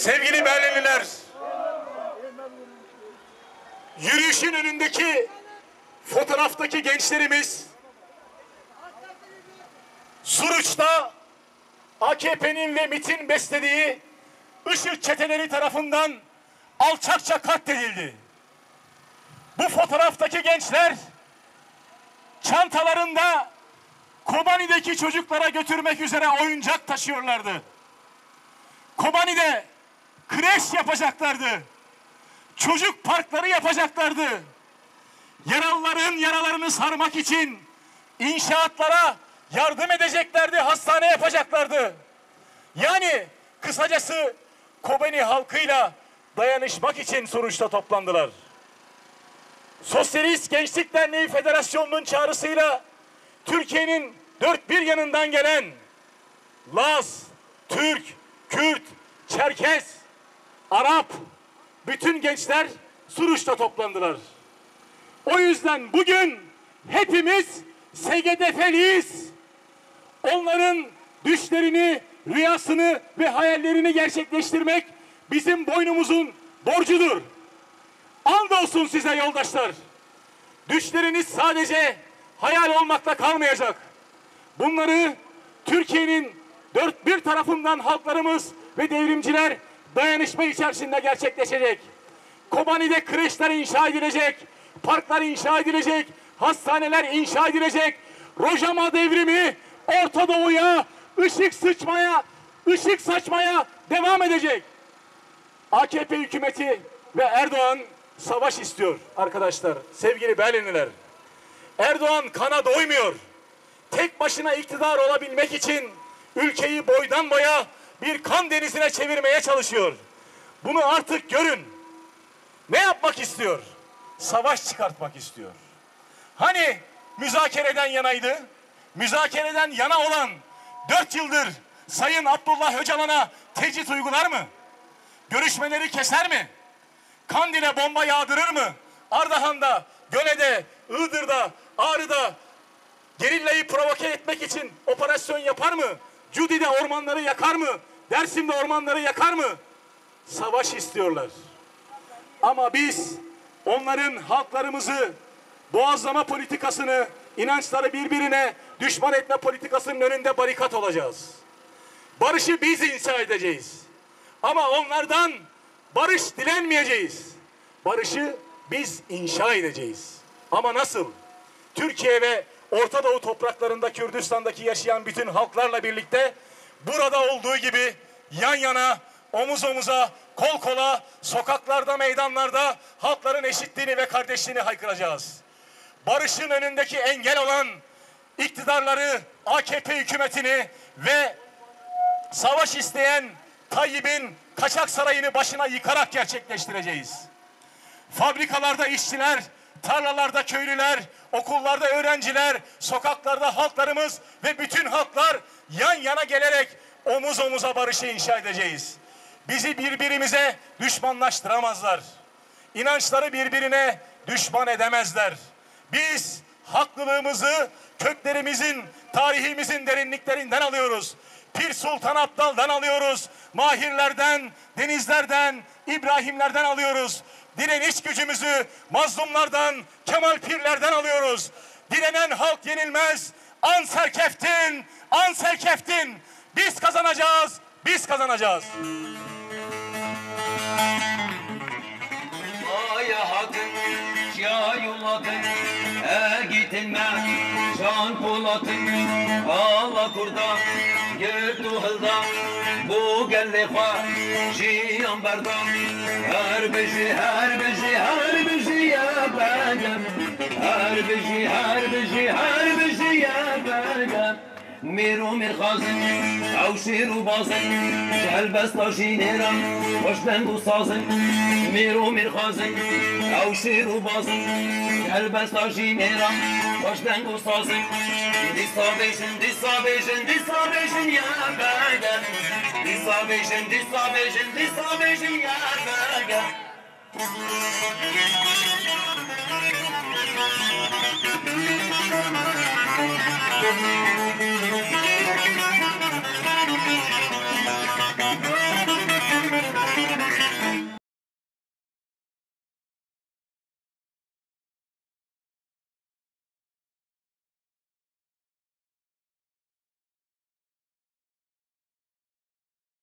Sevgili Berlinliler, yürüyüşün önündeki fotoğraftaki gençlerimiz Suruç'ta AKP'nin ve MİT'in beslediği IŞİD çeteleri tarafından alçakça katledildi. Bu fotoğraftaki gençler çantalarında Kobani'deki çocuklara götürmek üzere oyuncak taşıyorlardı. Kobani'de kreş yapacaklardı. Çocuk parkları yapacaklardı. Yaralıların yaralarını sarmak için inşaatlara yardım edeceklerdi, hastane yapacaklardı. Yani kısacası Kobani halkıyla dayanışmak için Suruç'ta toplandılar. Sosyalist Gençlik Derneği Federasyonu'nun çağrısıyla Türkiye'nin dört bir yanından gelen Laz, Türk, Kürt, Çerkes, Arap bütün gençler Suruç'ta toplandılar. O yüzden bugün hepimiz SGDF'liyiz. Onların düşlerini, rüyasını ve hayallerini gerçekleştirmek bizim boynumuzun borcudur. Andolsun size yoldaşlar. Düşleriniz sadece hayal olmakla kalmayacak. Bunları Türkiye'nin dört bir tarafından halklarımız ve devrimciler dayanışma içerisinde gerçekleşecek. Kobani'de kreşler inşa edilecek, parklar inşa edilecek, hastaneler inşa edilecek. Rojava devrimi Orta Doğu'ya ışık sıçmaya, ışık saçmaya devam edecek. AKP hükümeti ve Erdoğan savaş istiyor arkadaşlar, sevgili Berlinliler. Erdoğan kana doymuyor. Tek başına iktidar olabilmek için ülkeyi boydan boya bir kan denizine çevirmeye çalışıyor. Bunu artık görün. Ne yapmak istiyor? Savaş çıkartmak istiyor. Hani müzakereden yanaydı? Müzakereden yana olan dört yıldır Sayın Abdullah Öcalan'a tecrit uygular mı? Görüşmeleri keser mi? Kandil'e bomba yağdırır mı? Ardahan'da, Göne'de, Iğdır'da, Ağrı'da gerillayı provoke etmek için operasyon yapar mı? Cudi'de ormanları yakar mı? Dersim'de ormanları yakar mı? Savaş istiyorlar. Ama biz onların halklarımızı boğazlama politikasını, inançları birbirine düşman etme politikasının önünde barikat olacağız. Barışı biz inşa edeceğiz. Ama onlardan barış dilenmeyeceğiz. Barışı biz inşa edeceğiz. Ama nasıl? Türkiye ve Orta Doğu topraklarında Kürdistan'daki yaşayan bütün halklarla birlikte burada olduğu gibi yan yana, omuz omuza, kol kola, sokaklarda, meydanlarda halkların eşitliğini ve kardeşliğini haykıracağız. Barışın önündeki engel olan iktidarları, AKP hükümetini ve savaş isteyen Tayyip'in kaçak sarayını başına yıkarak gerçekleştireceğiz. Fabrikalarda işçiler, tarlalarda köylüler, okullarda öğrenciler, sokaklarda halklarımız ve bütün halklar yan yana gelerek omuz omuza barışı inşa edeceğiz. Bizi birbirimize düşmanlaştıramazlar. İnançları birbirine düşman edemezler. Biz haklılığımızı köklerimizin, tarihimizin derinliklerinden alıyoruz. Pir Sultan Abdal'dan alıyoruz. Mahirlerden, denizlerden, İbrahimlerden alıyoruz. Direniş gücümüzü mazlumlardan, Kemal Pirlerden alıyoruz. Direnen halk yenilmez. An serkeftin, an serkeftin. Biz kazanacağız, biz kazanacağız. Aya hakın, ya e gitme, can polatın, Allah kurda, gördü hılda, bu geldi ha, jiyan berda, her beşi, her beşi, her beşi ya benim, her beşi, her beşi, her beşi ya ميرو میرخازن أو شيرو بازن که بس تاشی نیرم خوش دنگ و سازن میرو أو شيرو بازن که بس تاشی نیرم خوش دنگ و سازن دي بیشن دیسا بیشن دیسا بیشن یا بگم دي بیشن دیسا دي دیسا بیشن یا